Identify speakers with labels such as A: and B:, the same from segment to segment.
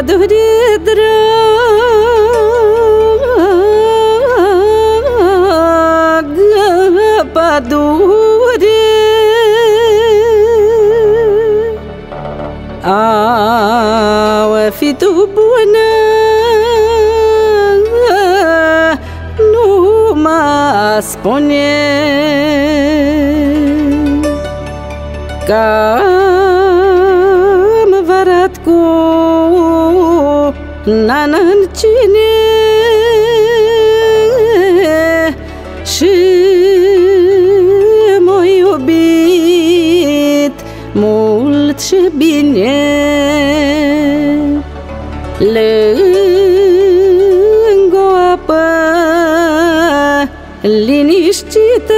A: دهري درا بدوري آه في تبونا نوما سبوني كام فرتكم 나는 지네 심어요 빛 몰치 비네 랭고 아빠 리니시다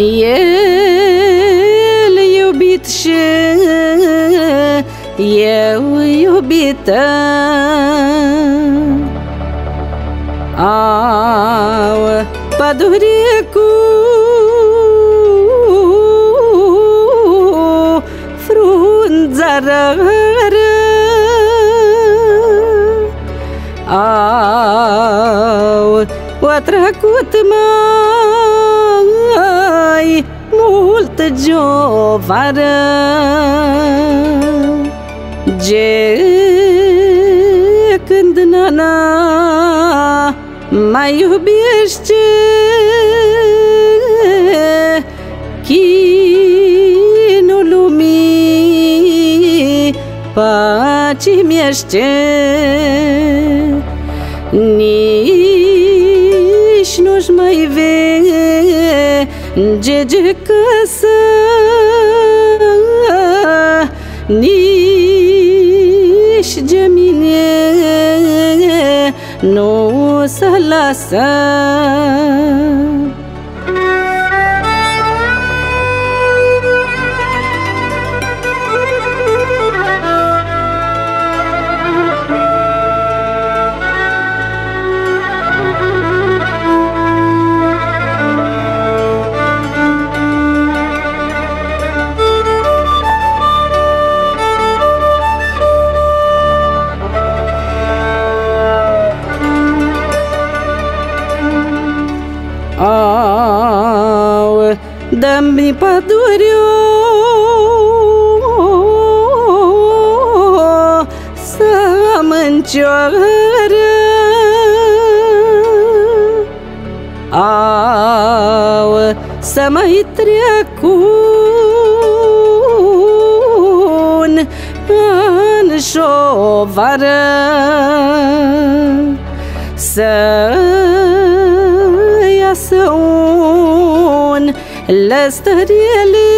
A: 예 eu iubită. Au pădure cu frunza rară. Au o trecut mai mult giovară Ce când nana mai iubește. Chinul lumii pacii miește. Nici nu-și mai vege casă Nici nô sa la sa. Au, dă-mi pădure să mâncioară Au, să mai treacu un an șovară. Să iasă un lăstăriele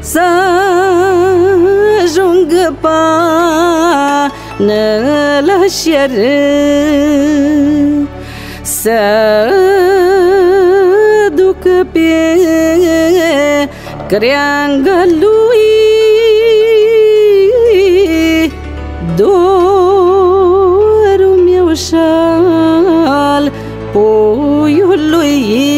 A: Să ajungă pană la șeră Să ducă 回忆。